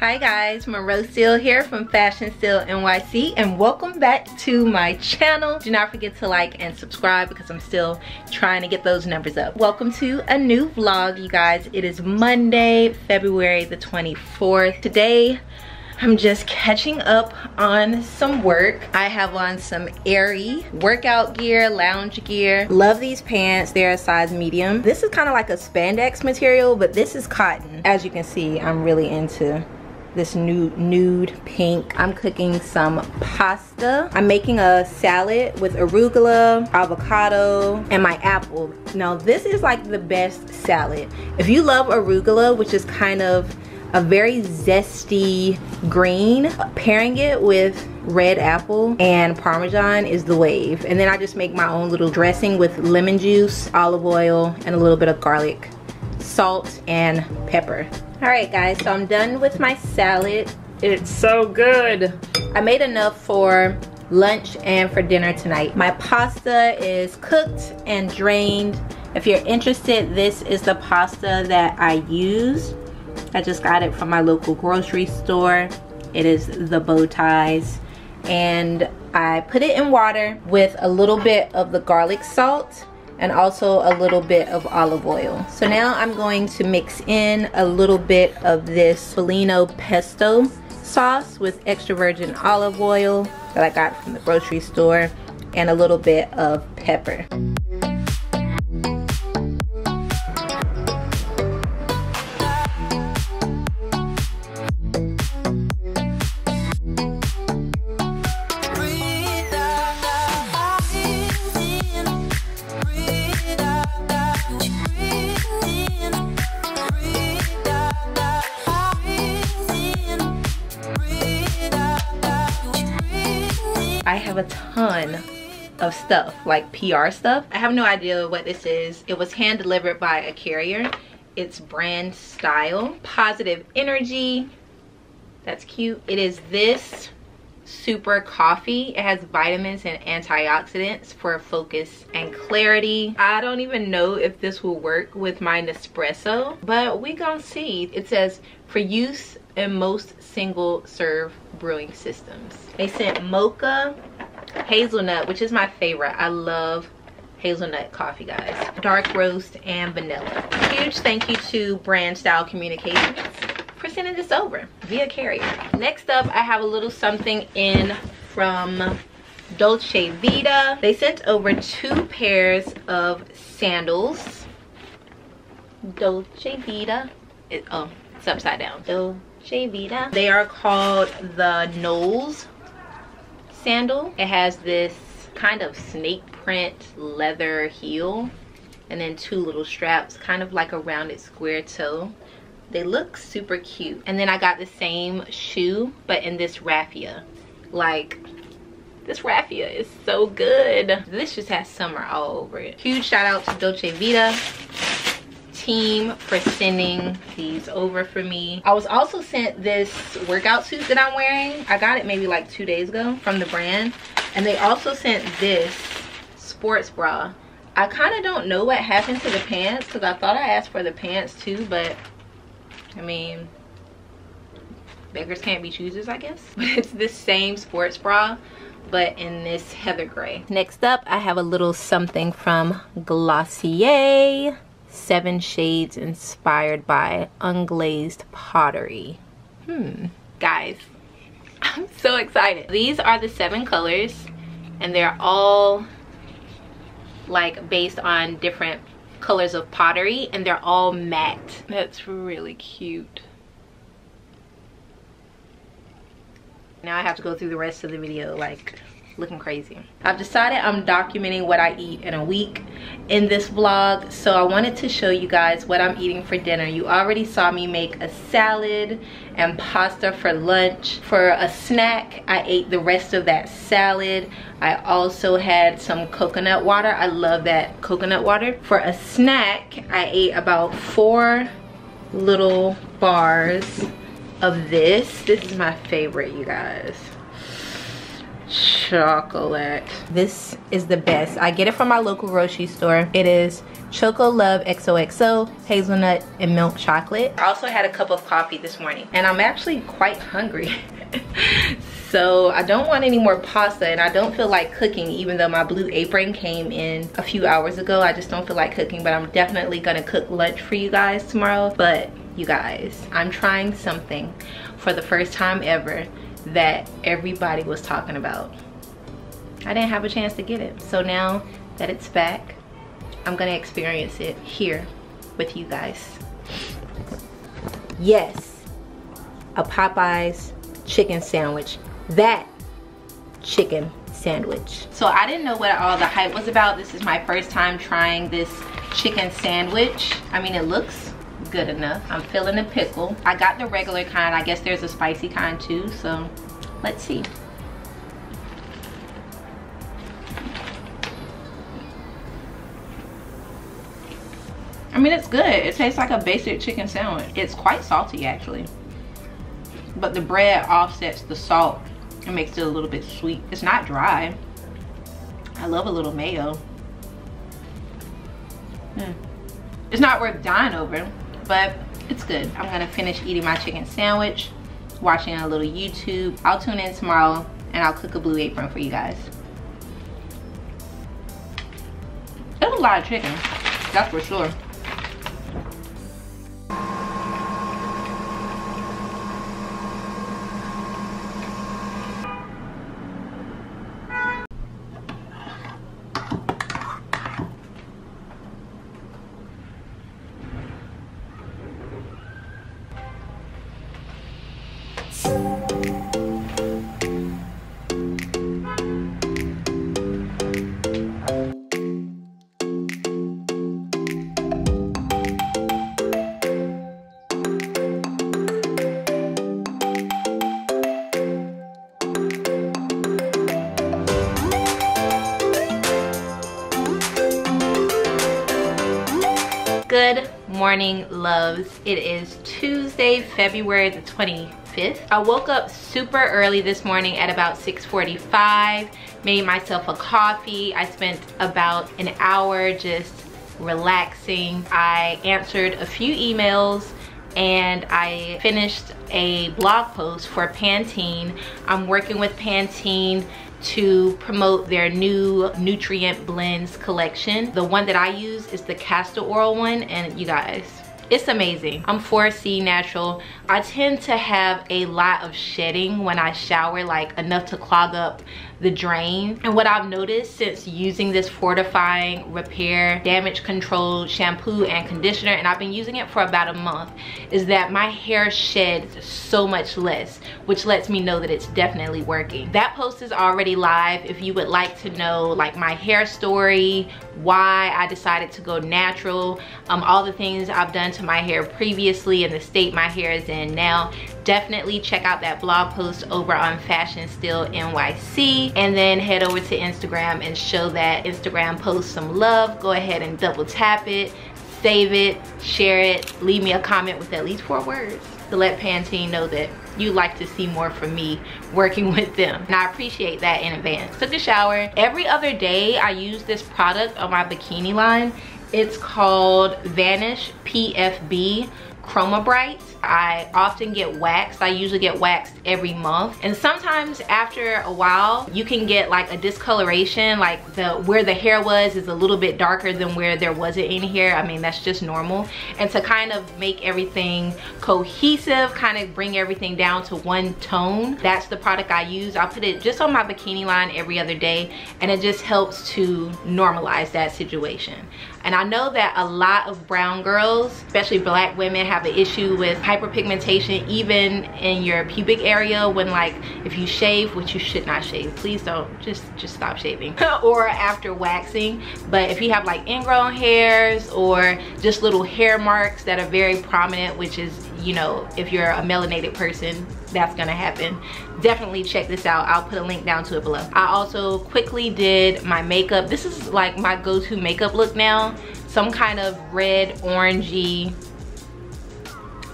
Hi guys, Monroe Steele here from Fashion Steele NYC and welcome back to my channel. Do not forget to like and subscribe because I'm still trying to get those numbers up. Welcome to a new vlog you guys. It is Monday, February the 24th. Today I'm just catching up on some work. I have on some Aerie workout gear, lounge gear. Love these pants, they're a size medium. This is kind of like a spandex material, but this is cotton. As you can see, I'm really into this nude nude pink. I'm cooking some pasta. I'm making a salad with arugula avocado and my apple. Now this is like the best salad. If you love arugula which is kind of a very zesty green pairing it with red apple and parmesan is the wave. And then i just make my own little dressing with lemon juice olive oil and a little bit of garlic salt and pepper all right guys, so I'm done with my salad. It's so good. I made enough for lunch and for dinner tonight. My pasta is cooked and drained. If you're interested, this is the pasta that I use. I just got it from my local grocery store. It is the bow ties. And I put it in water with a little bit of the garlic salt and also a little bit of olive oil. So now I'm going to mix in a little bit of this Foligno pesto sauce with extra virgin olive oil that I got from the grocery store and a little bit of pepper. A ton of stuff, like PR stuff. I have no idea what this is. It was hand delivered by a carrier. It's brand style. Positive energy. That's cute. It is this super coffee it has vitamins and antioxidants for focus and clarity i don't even know if this will work with my nespresso but we gonna see it says for use in most single serve brewing systems they sent mocha hazelnut which is my favorite i love hazelnut coffee guys dark roast and vanilla huge thank you to brand style communications for sending this over via carrier. Next up, I have a little something in from Dolce Vita. They sent over two pairs of sandals. Dolce Vita. It, oh, it's upside down. Dolce Vita. They are called the Knowles sandal. It has this kind of snake print leather heel and then two little straps, kind of like a rounded square toe. They look super cute. And then i got the same shoe but in this raffia. Like this raffia is so good. This just has summer all over it. Huge shout out to dolce vita team for sending these over for me i was also sent this workout suit that i'm wearing i got it maybe like two days ago from the brand and they also sent this sports bra i kind of don't know what happened to the pants because i thought i asked for the pants too but I mean, beggars can't be choosers, I guess. But it's the same sports bra, but in this heather gray. Next up, I have a little something from Glossier. Seven shades inspired by unglazed pottery. Hmm. Guys, I'm so excited. These are the seven colors and they're all like based on different colors of pottery and they're all matte. That's really cute. Now I have to go through the rest of the video like looking crazy. I've decided I'm documenting what I eat in a week in this vlog. So I wanted to show you guys what I'm eating for dinner. You already saw me make a salad and pasta for lunch. For a snack, I ate the rest of that salad. I also had some coconut water. I love that coconut water. For a snack, I ate about four little bars of this. This is my favorite, you guys chocolate. This is the best. I get it from my local grocery store. It is Chocolove XOXO, hazelnut, and milk chocolate. I also had a cup of coffee this morning and I'm actually quite hungry. so I don't want any more pasta and I don't feel like cooking even though my blue apron came in a few hours ago. I just don't feel like cooking but I'm definitely gonna cook lunch for you guys tomorrow. But you guys, I'm trying something for the first time ever that everybody was talking about. I didn't have a chance to get it. So now that it's back, I'm gonna experience it here with you guys. Yes, a Popeyes chicken sandwich. That chicken sandwich. So I didn't know what all the hype was about. This is my first time trying this chicken sandwich. I mean, it looks good enough. I'm feeling a pickle. I got the regular kind. I guess there's a spicy kind too, so let's see. I mean, it's good. It tastes like a basic chicken sandwich. It's quite salty, actually. But the bread offsets the salt and makes it a little bit sweet. It's not dry. I love a little mayo. Mm. It's not worth dying over, but it's good. I'm gonna finish eating my chicken sandwich, watching a little YouTube. I'll tune in tomorrow and I'll cook a blue apron for you guys. There's a lot of chicken, that's for sure. Morning loves it is tuesday february the 25th i woke up super early this morning at about 6:45. made myself a coffee i spent about an hour just relaxing i answered a few emails and I finished a blog post for Pantene. I'm working with Pantene to promote their new nutrient blends collection. The one that I use is the castor oil one and you guys, it's amazing. I'm 4C natural. I tend to have a lot of shedding when I shower, like enough to clog up the drain. And what I've noticed since using this fortifying repair damage control shampoo and conditioner, and I've been using it for about a month, is that my hair sheds so much less, which lets me know that it's definitely working. That post is already live. If you would like to know like my hair story, why I decided to go natural, um, all the things I've done to my hair previously and the state my hair is in now, definitely check out that blog post over on Fashion Steele NYC and then head over to Instagram and show that Instagram post some love. Go ahead and double tap it, save it, share it, leave me a comment with at least four words to let Pantene know that you like to see more from me working with them. And I appreciate that in advance. Took a shower. Every other day I use this product on my bikini line. It's called Vanish PFB Chromabright. I often get waxed. I usually get waxed every month. And sometimes after a while, you can get like a discoloration, like the where the hair was is a little bit darker than where there wasn't any hair. I mean, that's just normal. And to kind of make everything cohesive, kind of bring everything down to one tone, that's the product I use. I put it just on my bikini line every other day and it just helps to normalize that situation. And I know that a lot of brown girls, especially black women, have an issue with hyperpigmentation even in your pubic area when like if you shave, which you should not shave, please don't, just, just stop shaving. or after waxing. But if you have like ingrown hairs or just little hair marks that are very prominent, which is, you know, if you're a melanated person, that's gonna happen definitely check this out i'll put a link down to it below i also quickly did my makeup this is like my go-to makeup look now some kind of red orangey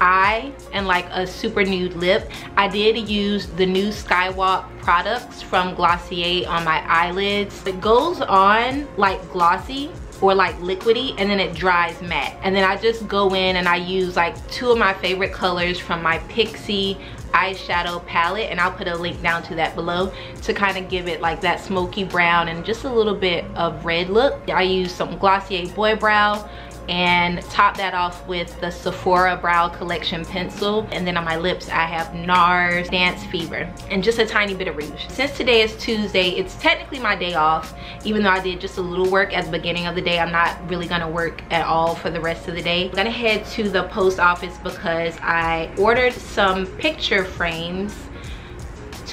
eye and like a super nude lip. I did use the new Skywash products from Glossier on my eyelids. It goes on like glossy or like liquidy and then it dries matte. And then I just go in and I use like two of my favorite colors from my Pixi eyeshadow palette and I'll put a link down to that below to kind of give it like that smoky brown and just a little bit of red look. I use some Glossier Boy Brow and top that off with the Sephora Brow Collection pencil. And then on my lips, I have NARS Dance Fever and just a tiny bit of rouge. Since today is Tuesday, it's technically my day off. Even though I did just a little work at the beginning of the day, I'm not really gonna work at all for the rest of the day. I'm gonna head to the post office because I ordered some picture frames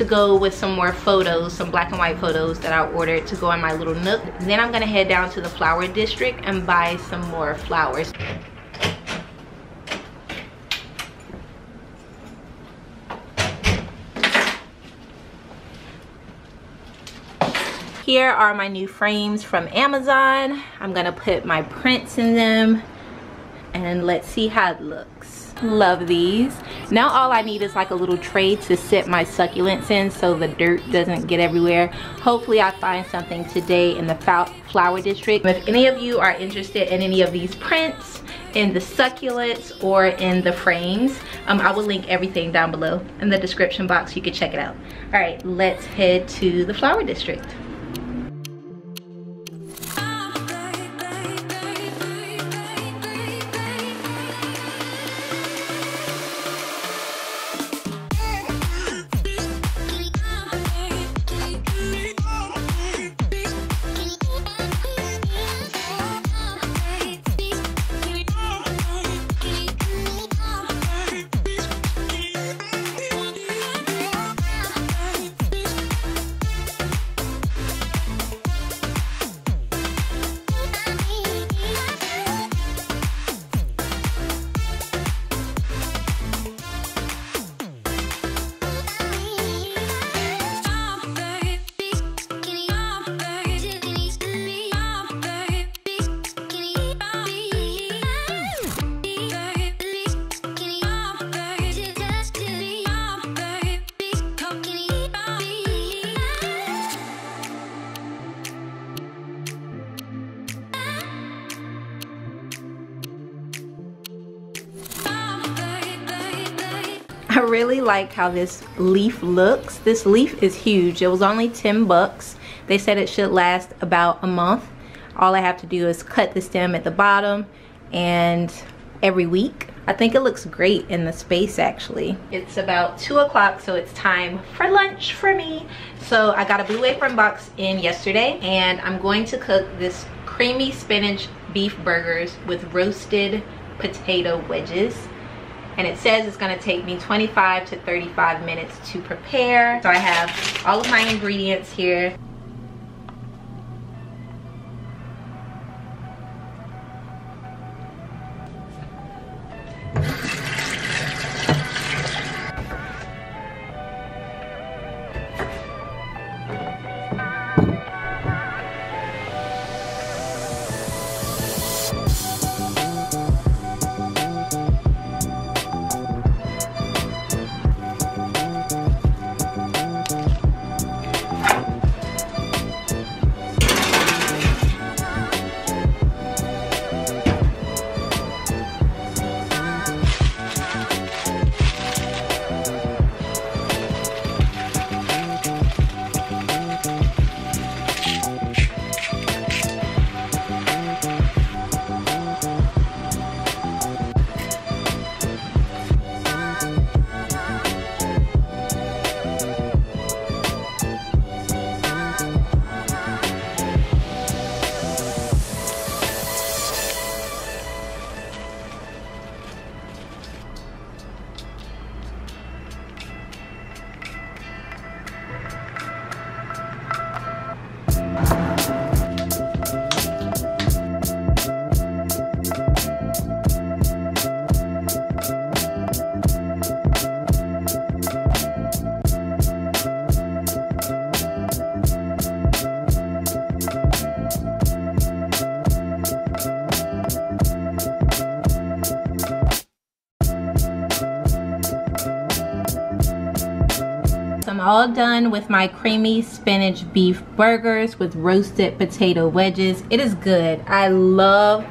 to go with some more photos, some black and white photos that I ordered to go in my little nook. Then I'm gonna head down to the flower district and buy some more flowers. Here are my new frames from Amazon. I'm gonna put my prints in them and let's see how it looks love these. Now all i need is like a little tray to sit my succulents in so the dirt doesn't get everywhere. Hopefully i find something today in the flower district. If any of you are interested in any of these prints in the succulents or in the frames um, i will link everything down below in the description box. You can check it out. All right let's head to the flower district really like how this leaf looks. This leaf is huge. It was only 10 bucks. They said it should last about a month. All I have to do is cut the stem at the bottom and every week. I think it looks great in the space actually. It's about two o'clock so it's time for lunch for me. So I got a blue apron box in yesterday and I'm going to cook this creamy spinach beef burgers with roasted potato wedges and it says it's to take me 25 to 35 minutes to prepare. So i have all of my ingredients here all done with my creamy spinach beef burgers with roasted potato wedges. It is good. I love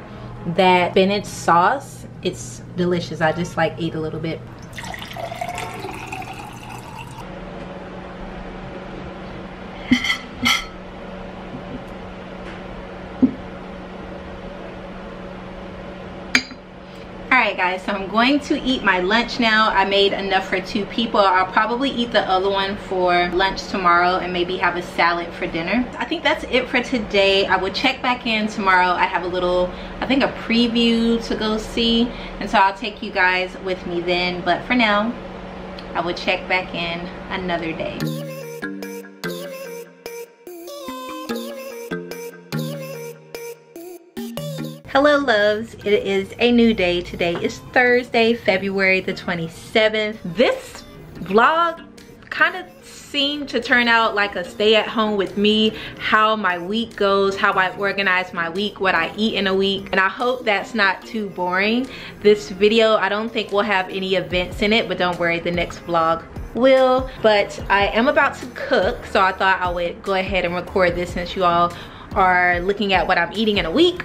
that spinach sauce. It's delicious. I just like ate a little bit. Guys, so I'm going to eat my lunch now. I made enough for two people. I'll probably eat the other one for lunch tomorrow and maybe have a salad for dinner. I think that's it for today. I will check back in tomorrow. I have a little, I think a preview to go see. And so I'll take you guys with me then. But for now, I will check back in another day. Hello loves. It is a new day. Today is thursday february the 27th this vlog kind of seemed to turn out like a stay at home with me how my week goes how i organize my week what i eat in a week. And i hope that's not too boring. This video i don't think we'll have any events in it but don't worry the next vlog will. But i am about to cook so i thought i would go ahead and record this since you all are looking at what i'm eating in a week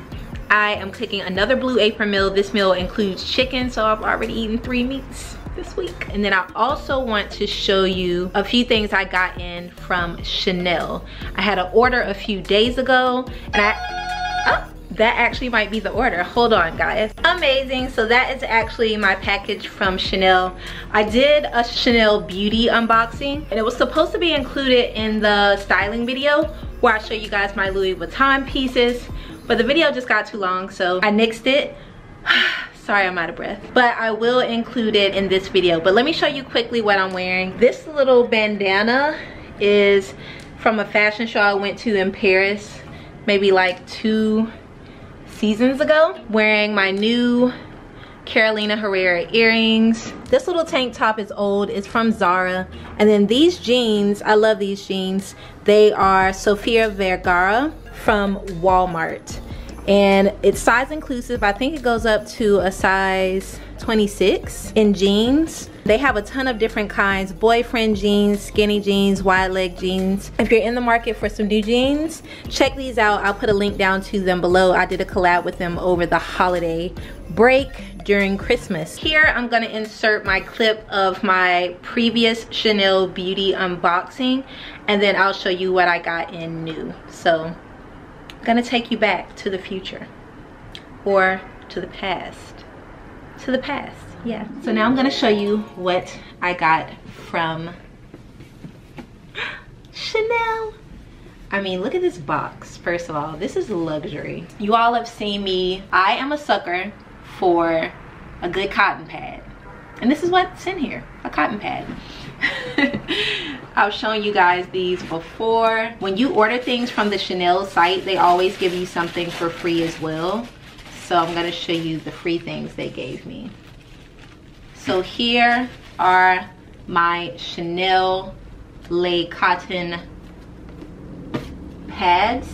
I am cooking another Blue Apron meal. This meal includes chicken, so I've already eaten three meats this week. And then I also want to show you a few things I got in from Chanel. I had an order a few days ago and I, oh, that actually might be the order. Hold on guys. Amazing, so that is actually my package from Chanel. I did a Chanel beauty unboxing and it was supposed to be included in the styling video where I show you guys my Louis Vuitton pieces but the video just got too long so I nixed it. Sorry I'm out of breath. But I will include it in this video. But let me show you quickly what I'm wearing. This little bandana is from a fashion show I went to in Paris maybe like two seasons ago. Wearing my new Carolina Herrera earrings. This little tank top is old, it's from Zara. And then these jeans, I love these jeans. They are Sofia Vergara from Walmart. And it's size inclusive. I think it goes up to a size 26 in jeans. They have a ton of different kinds, boyfriend jeans, skinny jeans, wide leg jeans. If you're in the market for some new jeans, check these out. I'll put a link down to them below. I did a collab with them over the holiday break during Christmas. Here, I'm gonna insert my clip of my previous Chanel Beauty unboxing, and then I'll show you what I got in new. So gonna take you back to the future. Or to the past. To the past yeah. So now i'm gonna show you what i got from chanel. I mean look at this box first of all. This is luxury. You all have seen me. I am a sucker for a good cotton pad. And this is what's in here a cotton pad I've shown you guys these before. When you order things from the Chanel site, they always give you something for free as well. So I'm gonna show you the free things they gave me. So here are my Chanel Le Coton pads.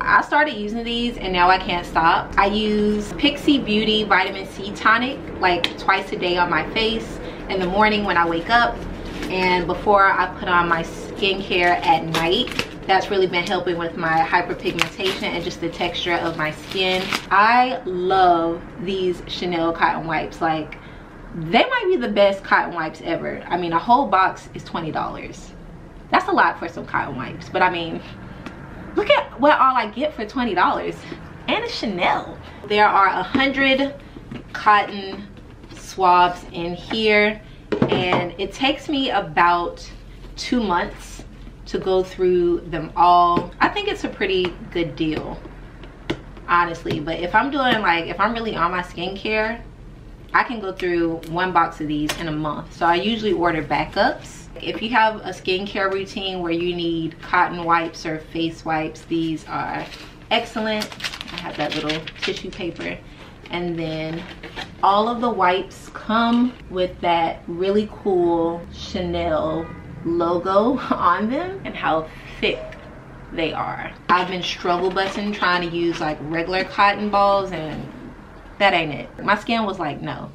I started using these and now I can't stop. I use Pixi Beauty Vitamin C Tonic like twice a day on my face in the morning when I wake up and before I put on my skincare at night. That's really been helping with my hyperpigmentation and just the texture of my skin. I love these Chanel cotton wipes. Like they might be the best cotton wipes ever. I mean a whole box is $20 that's a lot for some cotton wipes but I mean look at what all I get for $20 and a Chanel. There are a hundred cotton swabs in here and it takes me about two months to go through them all. I think it's a pretty good deal honestly but if i'm doing like if i'm really on my skincare i can go through one box of these in a month. So i usually order backups. If you have a skincare routine where you need cotton wipes or face wipes these are excellent. I have that little tissue paper. And then all of the wipes come with that really cool Chanel logo on them and how thick they are. I've been struggle busting trying to use like regular cotton balls and that ain't it. My skin was like, no,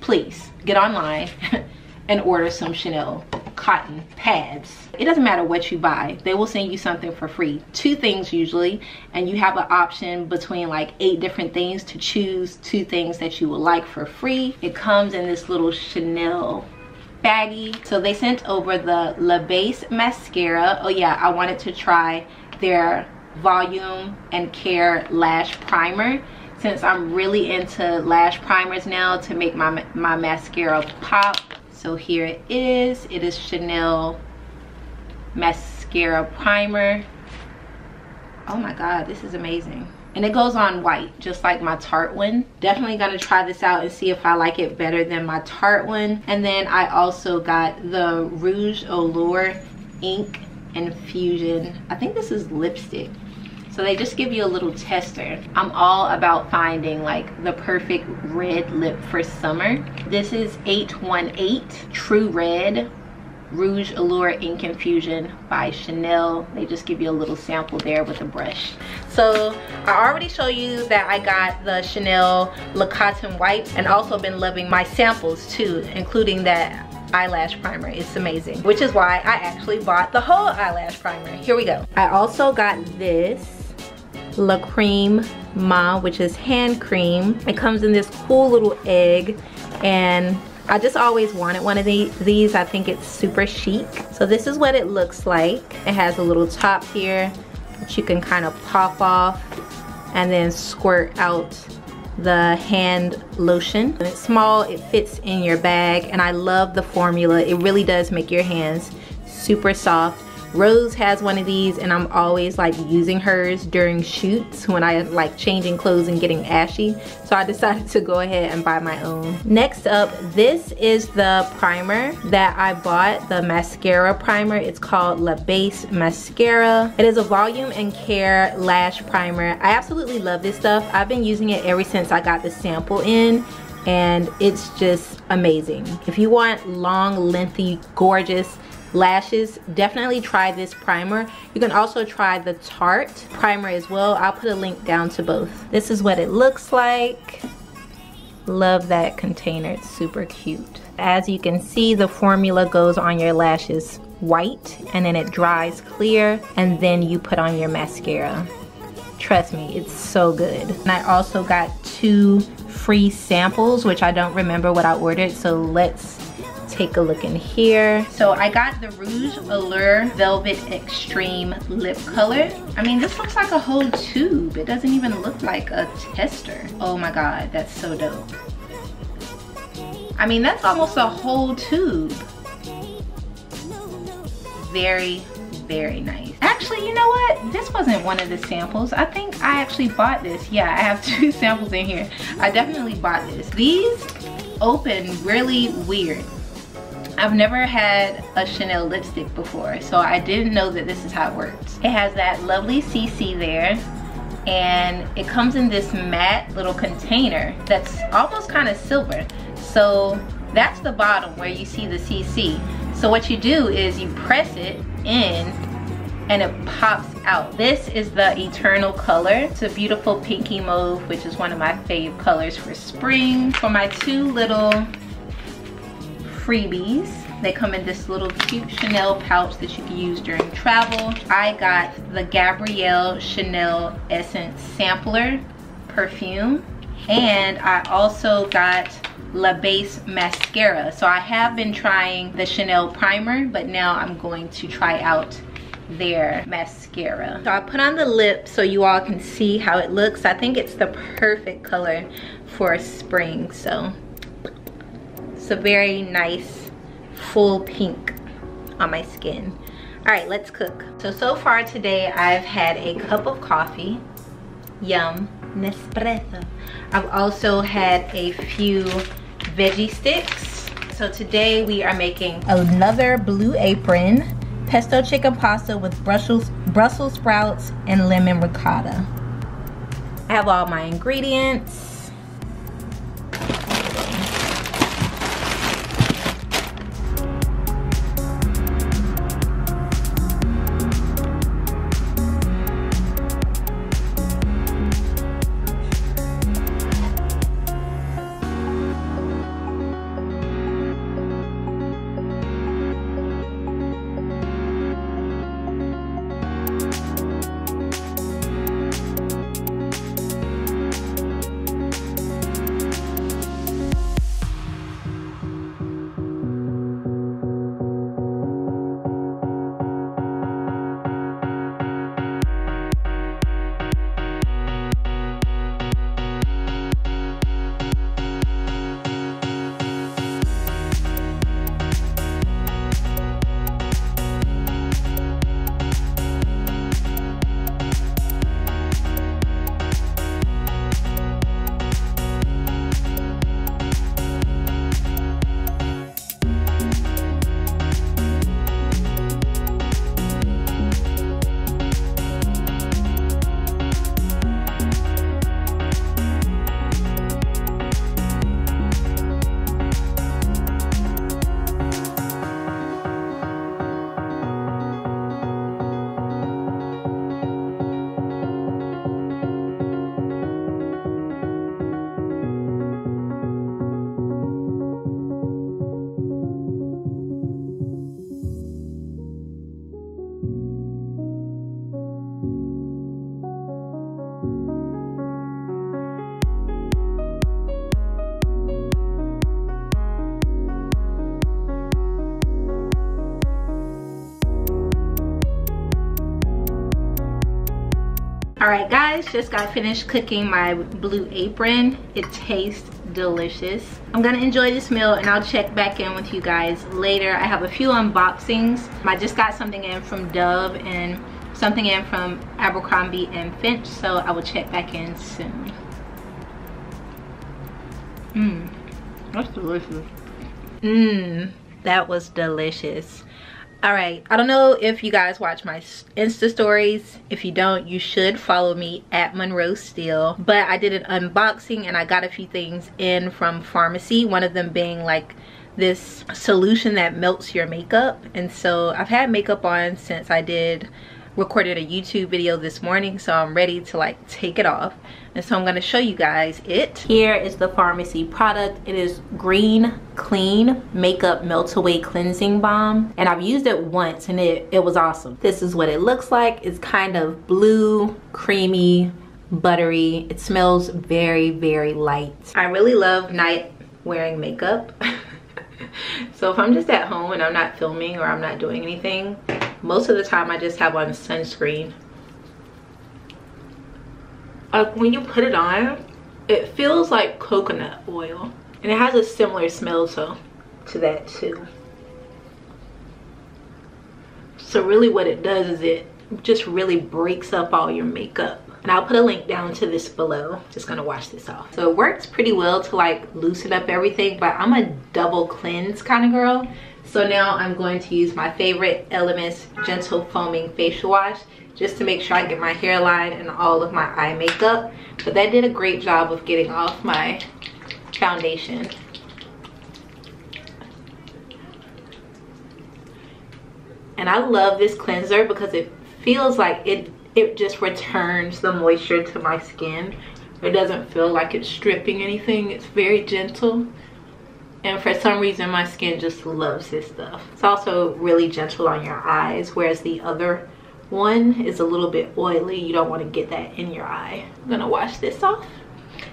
please get online and order some Chanel cotton pads. It doesn't matter what you buy. They will send you something for free. Two things usually. And you have an option between like eight different things to choose two things that you would like for free. It comes in this little Chanel baggie. So they sent over the La Base mascara. Oh yeah, I wanted to try their volume and care lash primer since I'm really into lash primers now to make my, my mascara pop. So here it is. It is Chanel mascara primer. Oh my God, this is amazing. And it goes on white, just like my Tarte one. Definitely gonna try this out and see if I like it better than my Tarte one. And then I also got the Rouge Allure Ink Infusion. I think this is lipstick. So they just give you a little tester. I'm all about finding like the perfect red lip for summer. This is 818 True Red Rouge Allure Ink Fusion by Chanel. They just give you a little sample there with a brush. So I already showed you that I got the Chanel Le Coton White and also been loving my samples too, including that eyelash primer. It's amazing, which is why I actually bought the whole eyelash primer. Here we go. I also got this La Creme Main, which is hand cream. It comes in this cool little egg and I just always wanted one of these. I think it's super chic. So this is what it looks like. It has a little top here that you can kind of pop off and then squirt out the hand lotion. It's small, it fits in your bag, and I love the formula. It really does make your hands super soft Rose has one of these and I'm always like using hers during shoots when I like changing clothes and getting ashy. So I decided to go ahead and buy my own. Next up, this is the primer that I bought, the mascara primer. It's called La Base Mascara. It is a volume and care lash primer. I absolutely love this stuff. I've been using it ever since I got the sample in and it's just amazing. If you want long, lengthy, gorgeous lashes. Definitely try this primer. You can also try the tarte primer as well. I'll put a link down to both. This is what it looks like. Love that container. It's super cute. As you can see the formula goes on your lashes white and then it dries clear and then you put on your mascara. Trust me it's so good. And i also got two free samples which i don't remember what i ordered so let's take a look in here. So I got the Rouge Allure Velvet Extreme Lip Color. I mean, this looks like a whole tube. It doesn't even look like a tester. Oh my God, that's so dope. I mean, that's almost a whole tube. Very, very nice. Actually, you know what? This wasn't one of the samples. I think I actually bought this. Yeah, I have two samples in here. I definitely bought this. These open really weird. I've never had a Chanel lipstick before, so I didn't know that this is how it works. It has that lovely CC there, and it comes in this matte little container that's almost kind of silver. So that's the bottom where you see the CC. So what you do is you press it in and it pops out. This is the Eternal color. It's a beautiful pinky mauve, which is one of my fave colors for spring. For my two little freebies. They come in this little cute Chanel pouch that you can use during travel. I got the Gabrielle Chanel Essence Sampler perfume. And I also got La Base Mascara. So I have been trying the Chanel primer, but now I'm going to try out their mascara. So I put on the lip so you all can see how it looks. I think it's the perfect color for spring. So a very nice full pink on my skin. All right, let's cook. So, so far today I've had a cup of coffee. Yum, Nespresso. I've also had a few veggie sticks. So today we are making another blue apron, pesto chicken pasta with Brussels, Brussels sprouts and lemon ricotta. I have all my ingredients. All right, guys, just got finished cooking my blue apron. It tastes delicious. I'm gonna enjoy this meal and I'll check back in with you guys later. I have a few unboxings. I just got something in from Dove and something in from Abercrombie and Fitch, so I will check back in soon. Mmm, that's delicious. Mmm, that was delicious all right. I don't know if you guys watch my insta stories. If you don't you should follow me at monroe steele. But i did an unboxing and i got a few things in from Farmacy one of them being like this solution that melts your makeup. And so i've had makeup on since i did recorded a YouTube video this morning so I'm ready to like take it off and so I'm going to show you guys it. Here is the Farmacy product. It is Green Clean Makeup Melt Away Cleansing Balm and I've used it once and it, it was awesome. This is what it looks like. It's kind of blue, creamy, buttery. It smells very, very light. I really love night wearing makeup. so if I'm just at home and I'm not filming or I'm not doing anything, most of the time I just have on sunscreen. Like when you put it on, it feels like coconut oil. And it has a similar smell so, to that too. So really what it does is it just really breaks up all your makeup and I'll put a link down to this below just gonna wash this off so it works pretty well to like loosen up everything but I'm a double cleanse kind of girl so now I'm going to use my favorite Elemis Gentle Foaming Facial Wash just to make sure I get my hairline and all of my eye makeup. But that did a great job of getting off my foundation. And I love this cleanser because it feels like it it just returns the moisture to my skin. It doesn't feel like it's stripping anything. It's very gentle and for some reason my skin just loves this stuff it's also really gentle on your eyes whereas the other one is a little bit oily you don't want to get that in your eye i'm gonna wash this off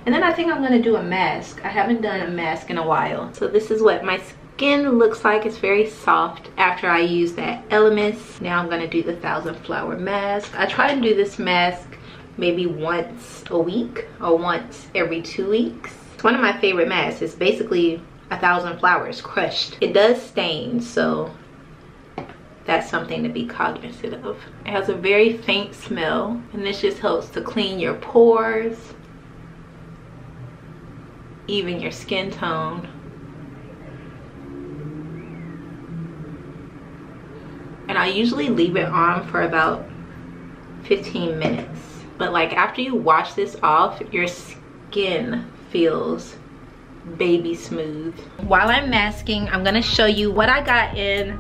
and then i think i'm gonna do a mask i haven't done a mask in a while so this is what my skin looks like it's very soft after I use that Elemis. Now I'm gonna do the Thousand Flower mask. I try to do this mask maybe once a week or once every two weeks. It's one of my favorite masks. It's basically a thousand flowers crushed. It does stain, so that's something to be cognizant of. It has a very faint smell, and this just helps to clean your pores, even your skin tone. and I usually leave it on for about 15 minutes but like after you wash this off your skin feels baby smooth while I'm masking I'm gonna show you what I got in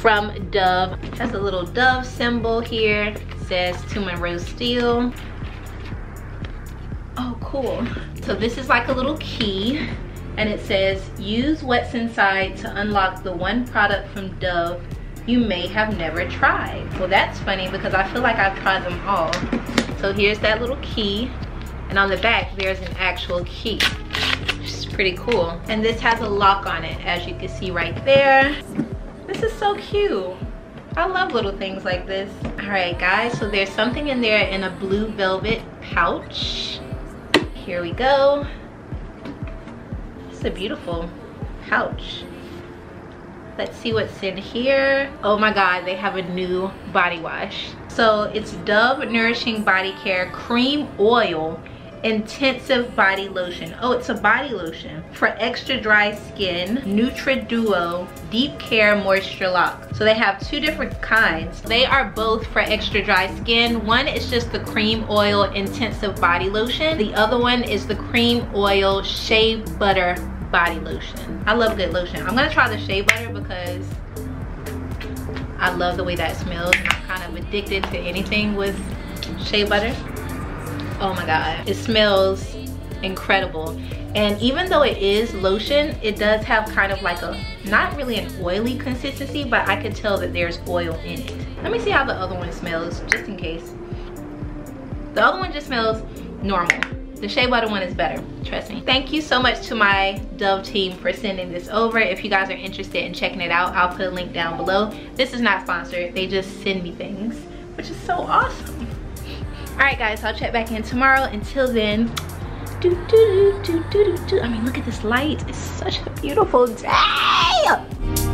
from Dove has a little Dove symbol here it says to Monroe Steele. oh cool so this is like a little key and it says use what's inside to unlock the one product from Dove you may have never tried. Well, that's funny because I feel like I've tried them all. So here's that little key. And on the back, there's an actual key. Pretty cool. And this has a lock on it, as you can see right there. This is so cute. I love little things like this. All right, guys, so there's something in there in a blue velvet pouch. Here we go. It's a beautiful pouch. Let's see what's in here. Oh my God, they have a new body wash. So it's Dove Nourishing Body Care Cream Oil intensive body lotion oh it's a body lotion for extra dry skin Nutriduo deep care moisture lock so they have two different kinds they are both for extra dry skin one is just the cream oil intensive body lotion the other one is the cream oil shea butter body lotion. I love good lotion. I'm gonna try the shea butter because I love the way that smells. I'm kind of addicted to anything with shea butter. Oh my God, it smells incredible. And even though it is lotion, it does have kind of like a, not really an oily consistency, but I can tell that there's oil in it. Let me see how the other one smells, just in case. The other one just smells normal. The shea butter one is better trust me. Thank you so much to my dove team for sending this over. If you guys are interested in checking it out i'll put a link down below. This is not sponsored. They just send me things which is so awesome All right, guys, I'll check back in tomorrow. Until then, do, do, do, do, do, do. I mean, look at this light. It's such a beautiful day.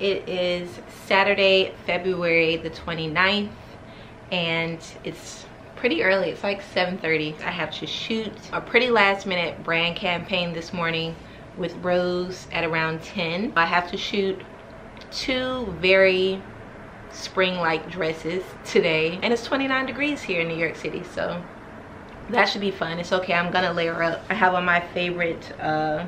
It is saturday february the 29th and it's pretty early. It's like 7:30. i have to shoot a pretty last minute brand campaign this morning with rose at around 10 i have to shoot two very spring-like dresses today and it's 29 degrees here in new york city so that should be fun. It's okay. I'm gonna layer up. I have on my favorite uh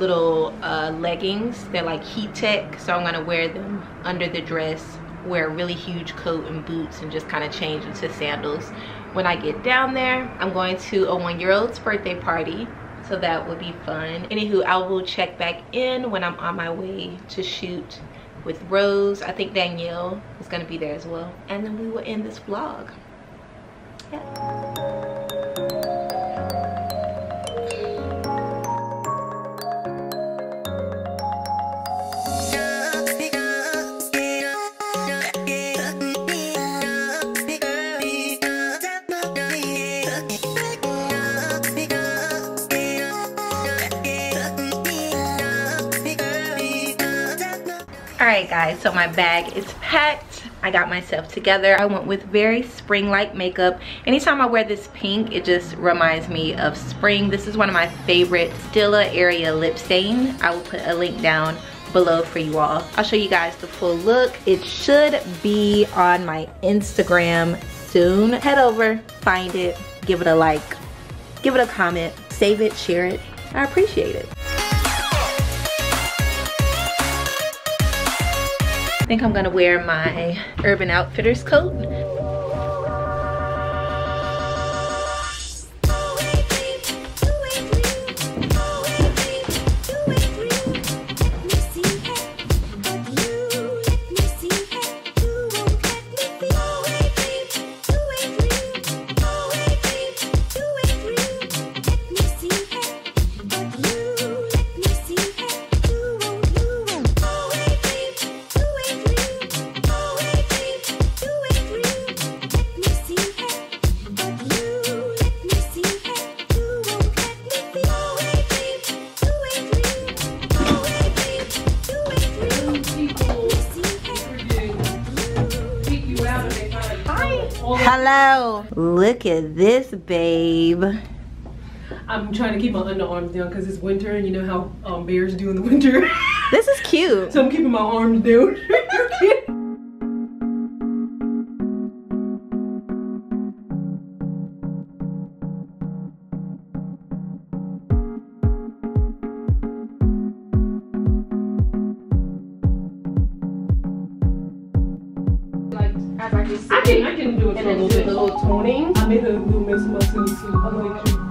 little uh, leggings. They're like Heattech, so I'm gonna wear them under the dress, wear a really huge coat and boots and just kind of change into sandals. When I get down there, I'm going to a one-year-old's birthday party, so that would be fun. Anywho, I will check back in when I'm on my way to shoot with Rose. I think Danielle is gonna be there as well. And then we will end this vlog. Yeah. Guys so my bag is packed. I got myself together. I went with very spring-like makeup. Anytime i wear this pink it just reminds me of spring. This is one of my favorite stila area lip stain i will put a link down below for you all. I'll show you guys the full look. It should be on my instagram soon. Head over find it give it a like give it a comment save it share it. I appreciate it think I'm gonna wear my Urban Outfitters coat At this, babe. I'm trying to keep my underarms down because it's winter and you know how um, bears do in the winter. this is cute. so I'm keeping my arms down. little bit. A little toning. I made a little mess of my too.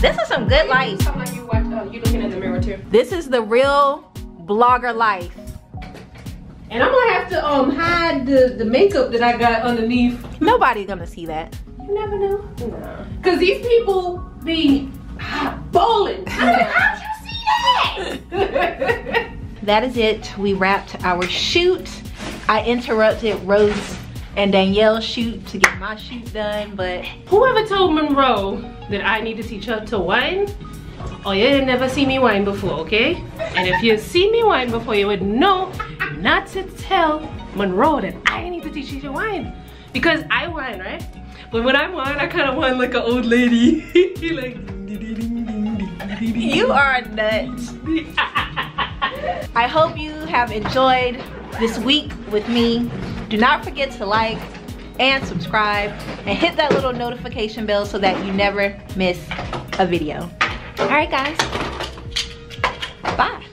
This is some good life. Like you watch, uh, you looking at the mirror too. This is the real blogger life. And I'm gonna have to um hide the, the makeup that I got underneath. Nobody's gonna see that. You never know. No. Cause these people be bowling. how'd you see that? that is it. We wrapped our shoot. I interrupted Rose and Danielle shoot to get my shoot done, but... Whoever told Monroe that I need to teach her to whine, oh, you never see me whine before, okay? And if you see me whine before, you would know not to tell Monroe that I need to teach you to whine. Because I whine, right? But when I whine, I kind of whine like an old lady. like... You are a nuts. I hope you have enjoyed this week with me. Do not forget to like and subscribe and hit that little notification bell so that you never miss a video. All right, guys. Bye.